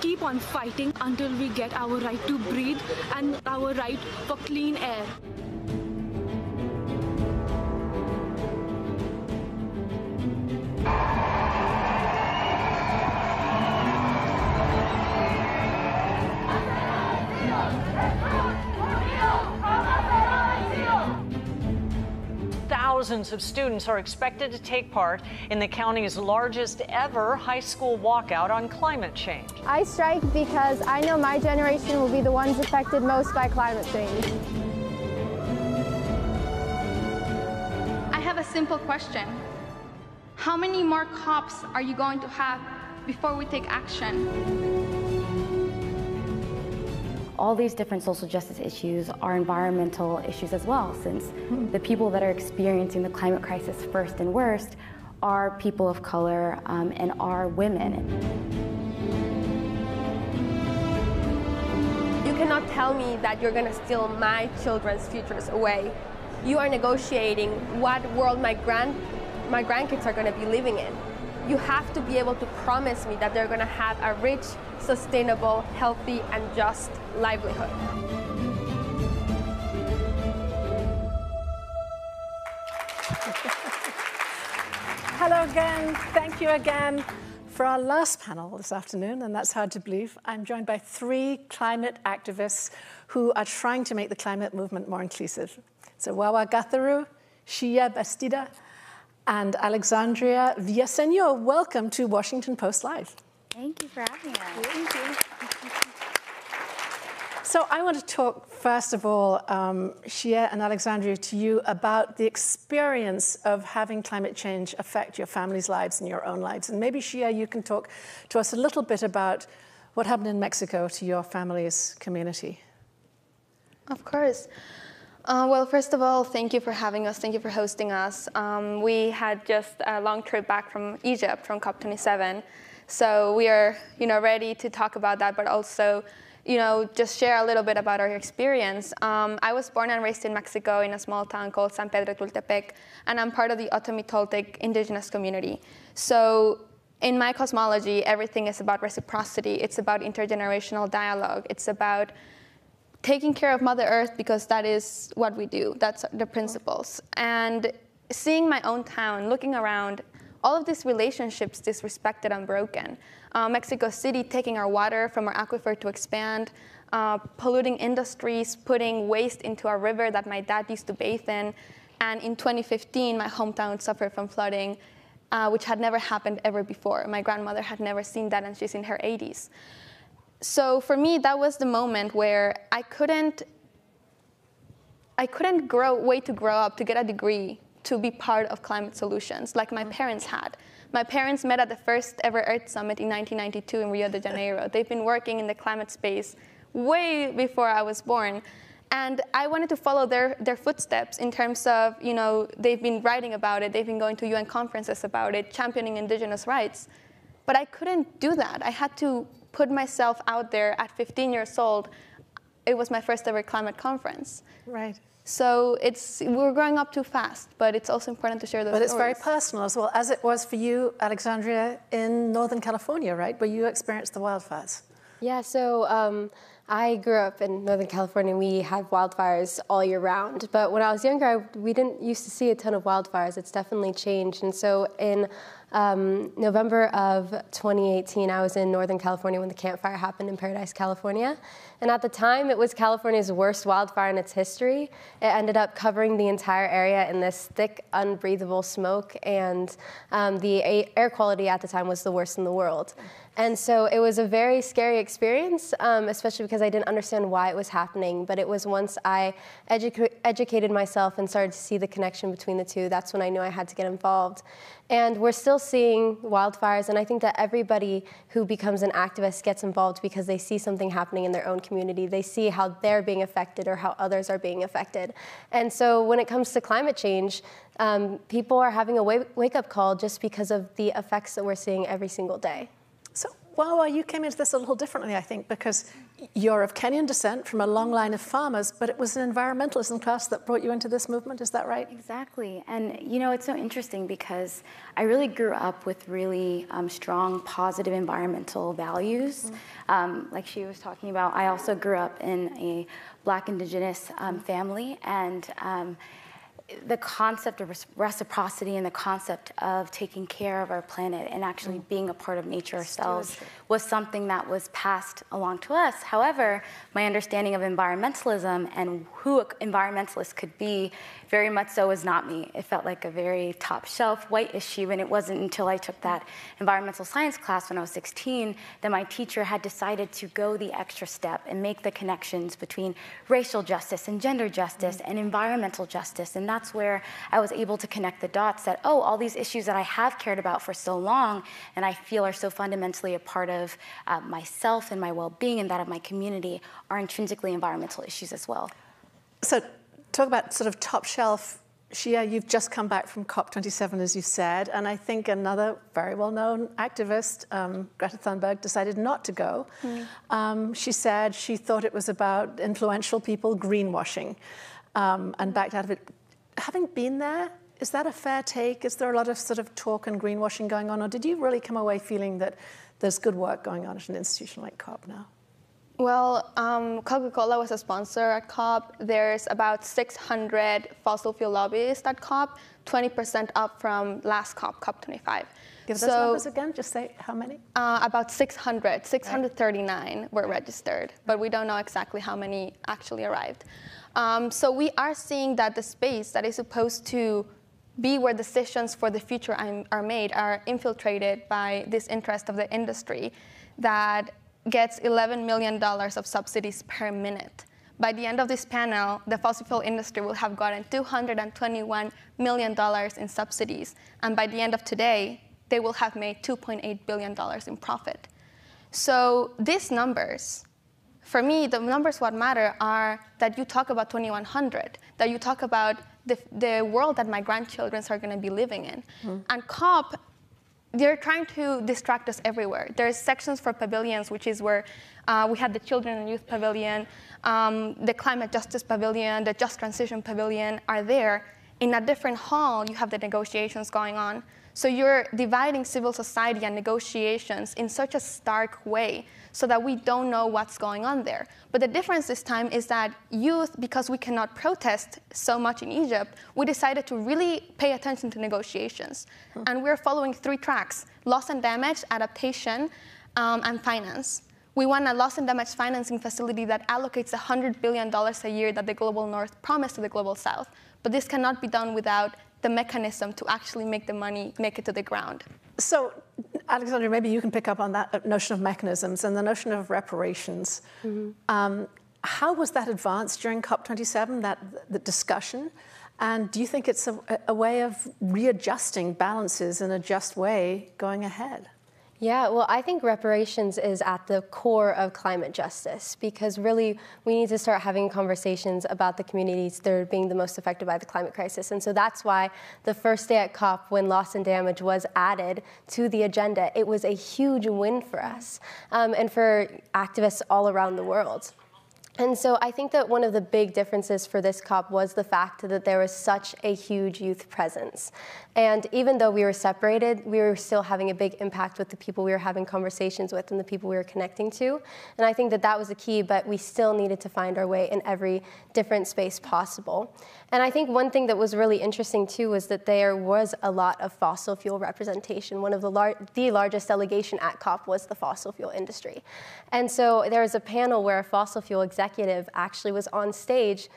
keep on fighting until we get our right to breathe and our right for clean air. Thousands of students are expected to take part in the county's largest ever high school walkout on climate change. I strike because I know my generation will be the ones affected most by climate change. I have a simple question. How many more COPs are you going to have before we take action? All these different social justice issues are environmental issues as well, since mm-hmm. the people that are experiencing the climate crisis first and worst are people of color um, and are women. You cannot tell me that you're going to steal my children's futures away. You are negotiating what world my grand my grandkids are going to be living in. You have to be able to promise me that they're going to have a rich, sustainable, healthy, and just livelihood. Hello again. Thank you again. For our last panel this afternoon, and that's hard to believe, I'm joined by three climate activists who are trying to make the climate movement more inclusive. So Wawa Gatheru, Xiye Bastida, and Alexandria Villaseñor. Welcome to Washington Post Live. Thank you for having us. Thank you. So I want to talk, first of all, um, Xiye and Alexandria, to you about the experience of having climate change affect your family's lives and your own lives. And maybe, Xiye, you can talk to us a little bit about what happened in Mexico to your family's community. Of course. Uh, well, first of all, thank you for having us. Thank you for hosting us. Um, we had just a long trip back from Egypt, from COP27. So we are, you know, ready to talk about that, but also you know, just share a little bit about our experience. Um, I was born and raised in Mexico in a small town called San Pedro Tultepec, and I'm part of the Otomi Toltec indigenous community. So in my cosmology, everything is about reciprocity. It's about intergenerational dialogue. It's about taking care of Mother Earth because that is what we do. That's the principles. And seeing my own town, looking around, all of these relationships disrespected and broken. Uh, Mexico City taking our water from our aquifer to expand, uh, polluting industries, putting waste into our river that my dad used to bathe in. And in 2015, my hometown suffered from flooding, uh, which had never happened ever before. My grandmother had never seen that, and she's in her 80s. So for me, that was the moment where I couldn't, I couldn't grow, wait to grow up to get a degree to be part of climate solutions like my mm. parents had. My parents met at the first ever Earth Summit in 1992 in Rio de Janeiro. They've been working in the climate space way before I was born. And I wanted to follow their, their footsteps in terms of, you know, they've been writing about it, they've been going to UN conferences about it, championing indigenous rights. But I couldn't do that. I had to put myself out there at 15 years old. It was my first ever climate conference. Right. So it's we're growing up too fast, but it's also important to share those. But it's stories. very personal as well, as it was for you, Alexandria, in Northern California, right, where you experienced the wildfires. Yeah. So. Um, I grew up in Northern California. We had wildfires all year round. But when I was younger, I, we didn't used to see a ton of wildfires. It's definitely changed. And so in um, November of 2018, I was in Northern California when the Camp Fire happened in Paradise, California. And at the time, it was California's worst wildfire in its history. It ended up covering the entire area in this thick, unbreathable smoke, and um, the air quality at the time was the worst in the world. And so it was a very scary experience, um, especially because I didn't understand why it was happening. But it was once I educa- educated myself and started to see the connection between the two, that's when I knew I had to get involved. And we're still seeing wildfires, and I think that everybody who becomes an activist gets involved because they see something happening in their own community. They see how they're being affected or how others are being affected. And so when it comes to climate change, um, people are having a wake up call just because of the effects that we're seeing every single day. Wawa, you came into this a little differently, I think, because you're of Kenyan descent from a long line of farmers, but it was an environmentalism class that brought you into this movement. Is that right? Exactly. And you know, it's so interesting because I really grew up with really um, strong, positive environmental values. Mm. Um, like she was talking about, I also grew up in a Black Indigenous um, family, and um, the concept of reciprocity and the concept of taking care of our planet and actually mm. being a part of nature ourselves was something that was passed along to us. However, my understanding of environmentalism and who environmentalists could be very much so was not me. It felt like a very top shelf white issue, and it wasn't until I took that environmental science class when I was 16 that my teacher had decided to go the extra step and make the connections between racial justice and gender justice mm-hmm. and environmental justice. And that's where I was able to connect the dots that, oh, all these issues that I have cared about for so long and I feel are so fundamentally a part of uh, myself and my well being and that of my community are intrinsically environmental issues as well. So, talk about sort of top shelf. Xiye, you've just come back from COP27, as you said, and I think another very well known activist, um, Greta Thunberg, decided not to go. Mm. Um, she said she thought it was about influential people greenwashing um, and backed out of it. Having been there, is that a fair take? Is there a lot of sort of talk and greenwashing going on, or did you really come away feeling that there's good work going on at an institution like COP now? Well, um, Coca-Cola was a sponsor at COP. There's about 600 fossil fuel lobbyists at COP, 20% up from last COP, COP25. Give so, those numbers again. Just say how many. Uh, about 600. 639 right. were registered, but we don't know exactly how many actually arrived. Um, so we are seeing that the space that is supposed to be where decisions for the future are made are infiltrated by this interest of the industry that gets $11 million of subsidies per minute. By the end of this panel, the fossil fuel industry will have gotten $221 million in subsidies. And by the end of today, they will have made $2.8 billion in profit. So these numbers, for me, the numbers what matter are that you talk about 2100, that you talk about the, the world that my grandchildren are going to be living in. Mm. And COP they're trying to distract us everywhere. There's sections for pavilions, which is where uh, we had the Children and Youth Pavilion, um, the Climate Justice Pavilion, the Just Transition Pavilion are there. In a different hall, you have the negotiations going on. So you're dividing civil society and negotiations in such a stark way so that we don't know what's going on there. But the difference this time is that youth, because we cannot protest so much in Egypt, we decided to really pay attention to negotiations. Hmm. And we're following three tracks loss and damage, adaptation, um, and finance. We want a loss and damage financing facility that allocates $100 billion a year that the Global North promised to the Global South. But this cannot be done without the mechanism to actually make the money make it to the ground. So, Alexandra, maybe you can pick up on that notion of mechanisms and the notion of reparations. Mm-hmm. Um, how was that advanced during COP27, that the discussion? And do you think it's a, a way of readjusting balances in a just way going ahead? Yeah, well, I think reparations is at the core of climate justice because really we need to start having conversations about the communities that are being the most affected by the climate crisis. And so that's why the first day at COP, when loss and damage was added to the agenda, it was a huge win for us um, and for activists all around the world. And so I think that one of the big differences for this COP was the fact that there was such a huge youth presence. And even though we were separated, we were still having a big impact with the people we were having conversations with and the people we were connecting to. And I think that that was the key, but we still needed to find our way in every different space possible. And I think one thing that was really interesting too was that there was a lot of fossil fuel representation. One of the, lar- the largest delegation at COP was the fossil fuel industry. And so there was a panel where a fossil fuel executive actually was on stage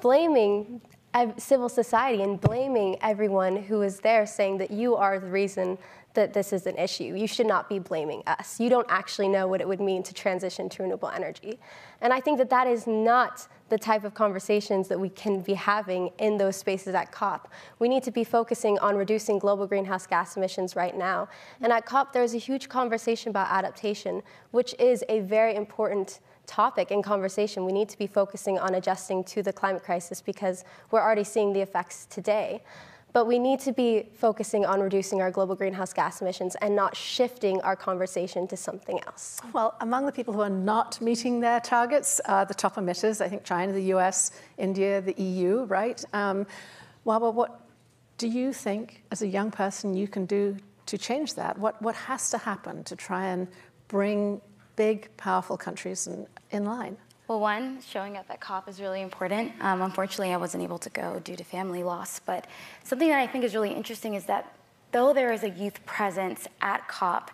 blaming civil society and blaming everyone who was there, saying that you are the reason that this is an issue. You should not be blaming us. You don't actually know what it would mean to transition to renewable energy. And I think that that is not the type of conversations that we can be having in those spaces at COP. We need to be focusing on reducing global greenhouse gas emissions right now. And at COP, there's a huge conversation about adaptation, which is a very important topic and conversation. We need to be focusing on adjusting to the climate crisis because we're already seeing the effects today. But we need to be focusing on reducing our global greenhouse gas emissions and not shifting our conversation to something else. Well, among the people who are not meeting their targets are the top emitters, I think China, the US, India, the EU, right? Um, Wawa, what do you think, as a young person, you can do to change that? What, what has to happen to try and bring big, powerful countries in, in line? Well, one, showing up at COP is really important. Um, unfortunately, I wasn't able to go due to family loss. But something that I think is really interesting is that though there is a youth presence at COP,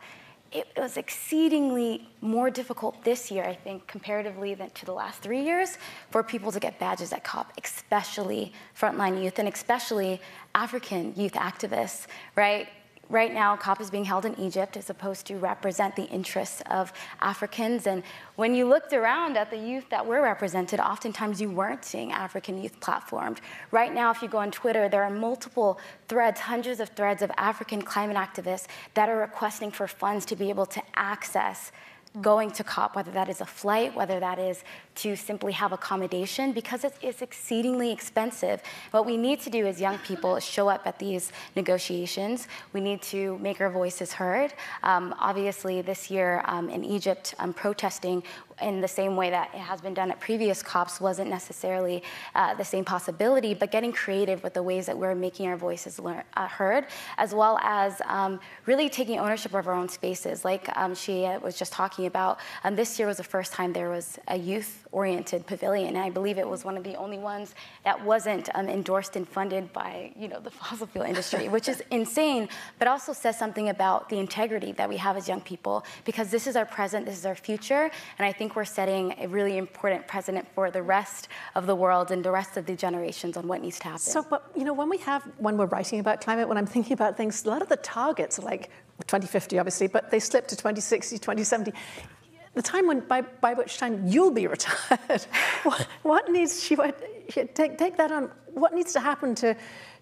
it was exceedingly more difficult this year, I think, comparatively than to the last three years, for people to get badges at COP, especially frontline youth and especially African youth activists, right? Right now, COP is being held in Egypt as opposed to represent the interests of Africans. And when you looked around at the youth that were represented, oftentimes you weren't seeing African youth platformed. Right now, if you go on Twitter, there are multiple threads, hundreds of threads of African climate activists that are requesting for funds to be able to access going to COP, whether that is a flight, whether that is to simply have accommodation, because it is exceedingly expensive. What we need to do as young people is show up at these negotiations. We need to make our voices heard. Um, obviously, this year um, in Egypt, um, protesting in the same way that it has been done at previous COPs wasn't necessarily uh, the same possibility, but getting creative with the ways that we're making our voices lear- uh, heard, as well as um, really taking ownership of our own spaces. Like um, she was just talking about, um, this year was the first time there was a youth oriented pavilion, and I believe it was one of the only ones that wasn't um, endorsed and funded by you know the fossil fuel industry, which is insane, but also says something about the integrity that we have as young people because this is our present, this is our future, and I think we're setting a really important precedent for the rest of the world and the rest of the generations on what needs to happen. So, but you know, when we have, when we're writing about climate, when I'm thinking about things, a lot of the targets are like 2050, obviously, but they slip to 2060, 2070 the time when by, by which time you'll be retired what, what, needs she what, take, take that on what needs to happen to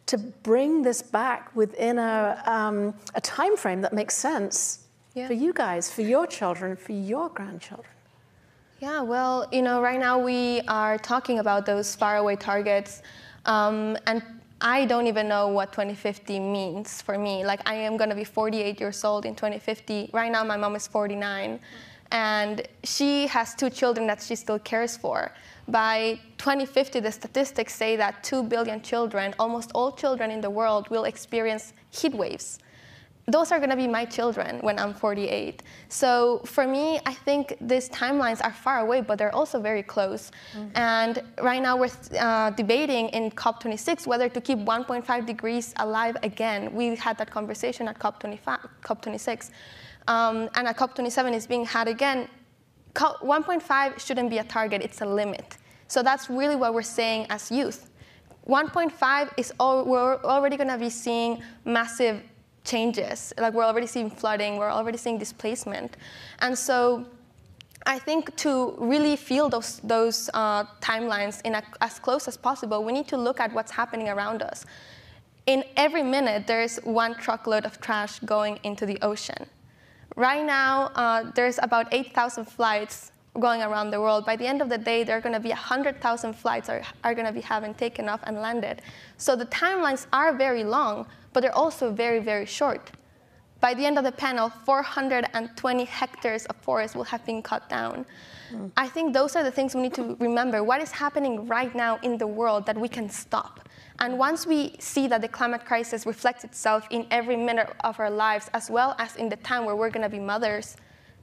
to bring this back within a, um, a time frame that makes sense yeah. for you guys for your children for your grandchildren yeah, well, you know, right now we are talking about those faraway targets, um, and I don't even know what 2050 means for me. Like, I am going to be 48 years old in 2050. Right now, my mom is 49, and she has two children that she still cares for. By 2050, the statistics say that 2 billion children, almost all children in the world, will experience heat waves those are going to be my children when I'm 48. So for me, I think these timelines are far away, but they're also very close. Mm-hmm. And right now we're uh, debating in COP26 whether to keep 1.5 degrees alive again. We had that conversation at COP25, COP26. Um, and at COP27 is being had again. 1.5 shouldn't be a target, it's a limit. So that's really what we're saying as youth. 1.5 is all, we're already going to be seeing massive changes. Like we're already seeing flooding, we're already seeing displacement. And so I think to really feel those, those uh, timelines in a, as close as possible, we need to look at what's happening around us. In every minute, there's one truckload of trash going into the ocean. Right now, uh, there's about 8,000 flights going around the world. By the end of the day, there are going to be 100,000 flights are, are going to be having taken off and landed. So the timelines are very long, but they're also very, very short. By the end of the panel, 420 hectares of forest will have been cut down. Mm. I think those are the things we need to remember. What is happening right now in the world that we can stop? And once we see that the climate crisis reflects itself in every minute of our lives, as well as in the time where we're going to be mothers,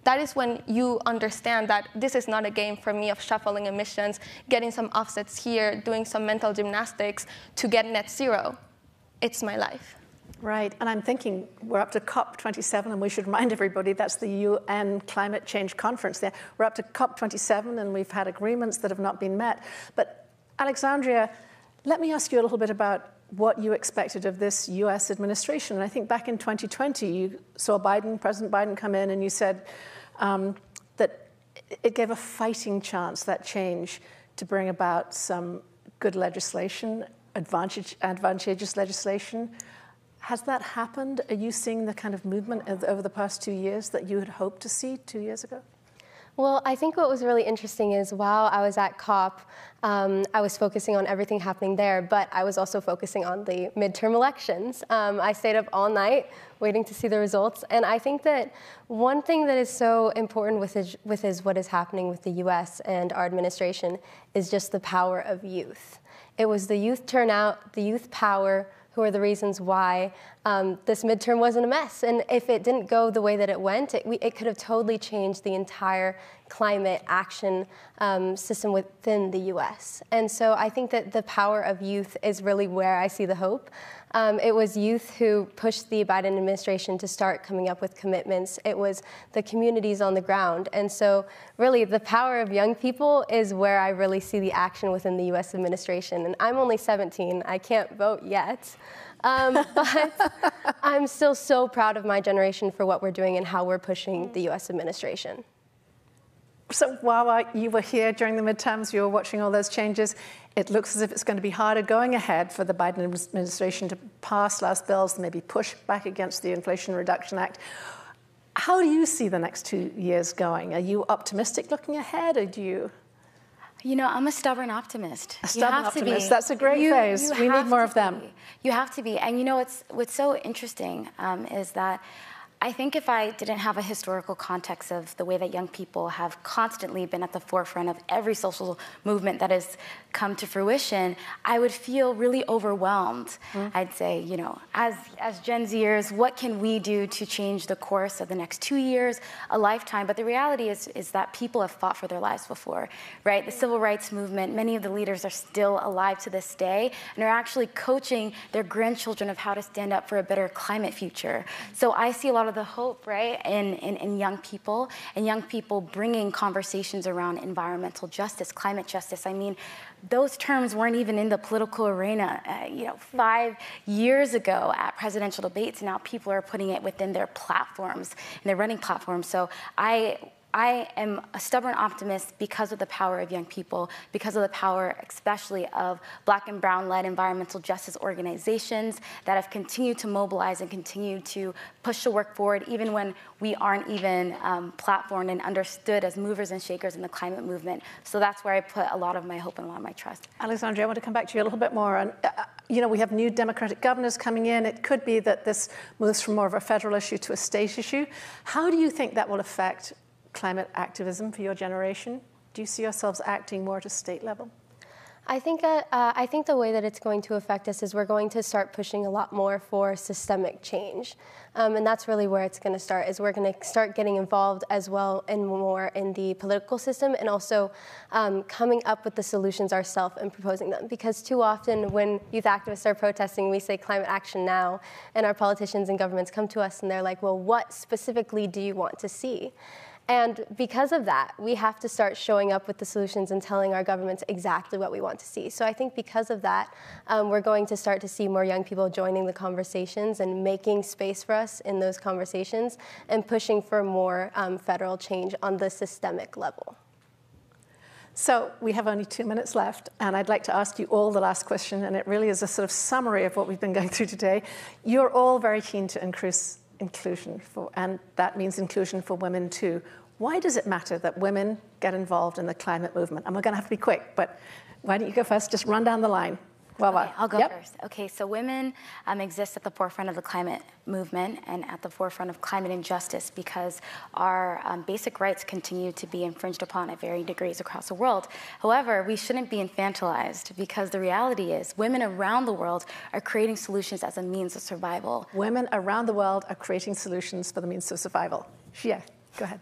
that is when you understand that this is not a game for me of shuffling emissions, getting some offsets here, doing some mental gymnastics to get net zero it's my life. Right, and I'm thinking we're up to COP27, and we should remind everybody that's the UN Climate Change Conference there. We're up to COP27, and we've had agreements that have not been met. But Alexandria, let me ask you a little bit about what you expected of this US administration. And I think back in 2020, you saw Biden, President Biden, come in, and you said um, that it gave a fighting chance, that change, to bring about some good legislation advantage, advantageous legislation. Has that happened? Are you seeing the kind of movement over the past two years that you had hoped to see two years ago? Well, I think what was really interesting is while I was at COP, um, I was focusing on everything happening there, but I was also focusing on the midterm elections. Um, I stayed up all night waiting to see the results, and I think that one thing that is so important with, is, with is what is happening with the U.S. and our administration is just the power of youth. It was the youth turnout, the youth power, who are the reasons why um, this midterm wasn't a mess. And if it didn't go the way that it went, it, we, it could have totally changed the entire climate action um, system within the US. And so I think that the power of youth is really where I see the hope. Um, it was youth who pushed the Biden administration to start coming up with commitments. It was the communities on the ground. And so, really, the power of young people is where I really see the action within the US administration. And I'm only 17, I can't vote yet. Um, but I'm still so proud of my generation for what we're doing and how we're pushing the US administration. So while you were here during the midterms, you were watching all those changes. It looks as if it's going to be harder going ahead for the Biden administration to pass last bills maybe push back against the Inflation Reduction Act. How do you see the next two years going? Are you optimistic looking ahead, or do you? You know, I'm a stubborn optimist. A stubborn optimist. That's a great you, phrase. You we need more of them. Be. You have to be. And you know, what's what's so interesting um, is that I think if I didn't have a historical context of the way that young people have constantly been at the forefront of every social movement that has come to fruition, I would feel really overwhelmed. Mm. I'd say, you know, as, as Gen Zers, what can we do to change the course of the next two years, a lifetime? But the reality is, is that people have fought for their lives before, right? The civil rights movement, many of the leaders are still alive to this day and are actually coaching their grandchildren of how to stand up for a better climate future. So I see a lot of the hope, right, in, in, in young people and young people bringing conversations around environmental justice, climate justice. I mean, those terms weren't even in the political arena, uh, you know, five years ago at presidential debates. Now people are putting it within their platforms and their running platforms. So I I am a stubborn optimist because of the power of young people, because of the power, especially of black and brown led environmental justice organizations that have continued to mobilize and continue to push the work forward, even when we aren't even um, platformed and understood as movers and shakers in the climate movement. So that's where I put a lot of my hope and a lot of my trust. Alexandria, I want to come back to you a little bit more. And, uh, you know, we have new Democratic governors coming in. It could be that this moves from more of a federal issue to a state issue. How do you think that will affect climate activism for your generation? Do you see yourselves acting more at a state level? I think uh, uh, I think the way that it's going to affect us is we're going to start pushing a lot more for systemic change, um, and that's really where it's going to start. Is we're going to start getting involved as well and more in the political system, and also um, coming up with the solutions ourselves and proposing them. Because too often, when youth activists are protesting, we say climate action now, and our politicians and governments come to us and they're like, "Well, what specifically do you want to see?" And because of that, we have to start showing up with the solutions and telling our governments exactly what we want to see. So I think because of that, um, we're going to start to see more young people joining the conversations and making space for us in those conversations and pushing for more um, federal change on the systemic level. So we have only two minutes left, and I'd like to ask you all the last question, and it really is a sort of summary of what we've been going through today. You're all very keen to increase inclusion, for, and that means inclusion for women too. Why does it matter that women get involved in the climate movement? And we're going to have to be quick, but why don't you go first? Just run down the line. Well, okay, I'll go yep. first. Okay, so women um, exist at the forefront of the climate movement and at the forefront of climate injustice because our um, basic rights continue to be infringed upon at varying degrees across the world. However, we shouldn't be infantilized because the reality is women around the world are creating solutions as a means of survival. Women around the world are creating solutions for the means of survival. Yeah, go ahead.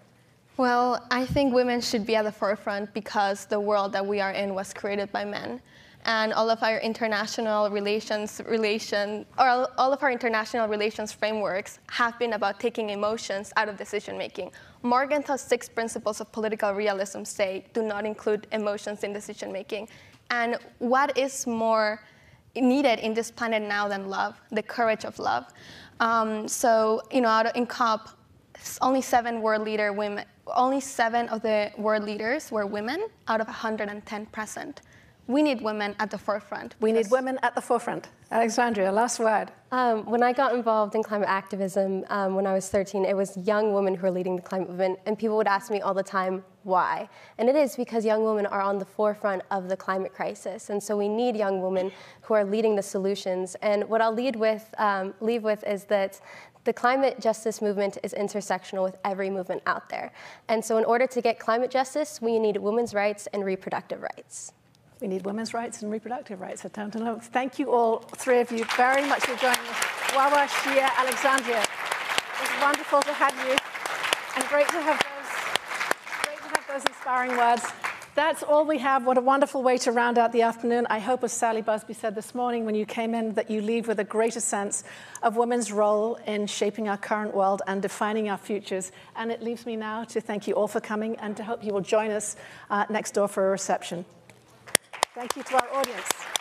Well, I think women should be at the forefront because the world that we are in was created by men and all of our international relations relation or all of our international relations frameworks have been about taking emotions out of decision making. Morgenthau's six principles of political realism say do not include emotions in decision making. And what is more needed in this planet now than love, the courage of love. Um, so, you know, out in COP, only seven world leader women, only seven of the world leaders were women out of 110 present we need women at the forefront. We need women at the forefront. Alexandria, last word. Um, when I got involved in climate activism um, when I was 13, it was young women who were leading the climate movement, and people would ask me all the time, why? And it is because young women are on the forefront of the climate crisis, and so we need young women who are leading the solutions. And what I'll lead with, um, leave with is that the climate justice movement is intersectional with every movement out there. And so in order to get climate justice, we need women's rights and reproductive rights. We need women's rights and reproductive rights. At Downton Love. Thank you all, three of you, very much for joining us. Wawa, Xiye, Alexandria. It was wonderful to have you, and great to have those, great to have those inspiring words. That's all we have. What a wonderful way to round out the afternoon. I hope, as Sally Buzbee said this morning when you came in, that you leave with a greater sense of women's role in shaping our current world and defining our futures. And it leaves me now to thank you all for coming and to hope you will join us uh, next door for a reception. Thank you to our audience.